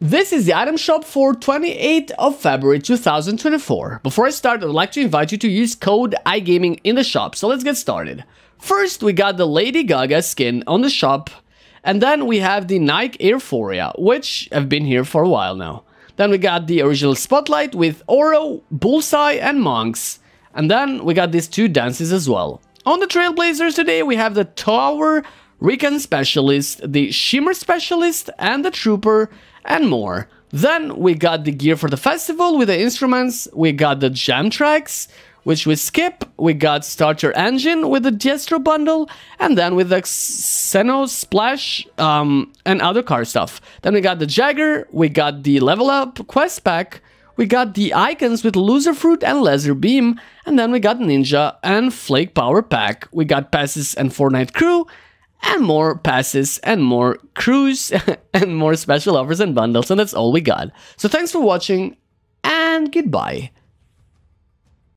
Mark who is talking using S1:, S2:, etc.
S1: This is the item shop for 28th of February 2024. Before I start, I would like to invite you to use code iGaming in the shop, so let's get started. First, we got the Lady Gaga skin on the shop, and then we have the Nike Airphoria, which have been here for a while now. Then we got the original Spotlight with Oro, Bullseye, and Monks. And then we got these two dances as well. On the Trailblazers today, we have the Tower Recon Specialist, the Shimmer Specialist, and the Trooper, and more. Then we got the gear for the festival with the instruments, we got the jam tracks, which we skip, we got starter engine with the Diestro bundle, and then with the Xeno Splash um, and other car stuff. Then we got the Jagger, we got the level up quest pack, we got the icons with Loserfruit and Lazarbeam, and then we got Ninja and Flake Power Pack. We got passes and Fortnite Crew, and more passes and more crews and more special offers and bundles, and that's all we got. So thanks for watching, and goodbye.